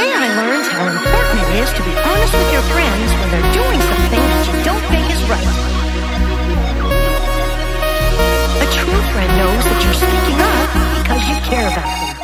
Today I learned how important it is to be honest with your friends when they're doing something that you don't think is right. A true friend knows that you're speaking up because you care about them.